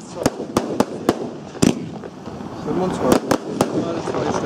25. Mal zwei Sterne. Boah.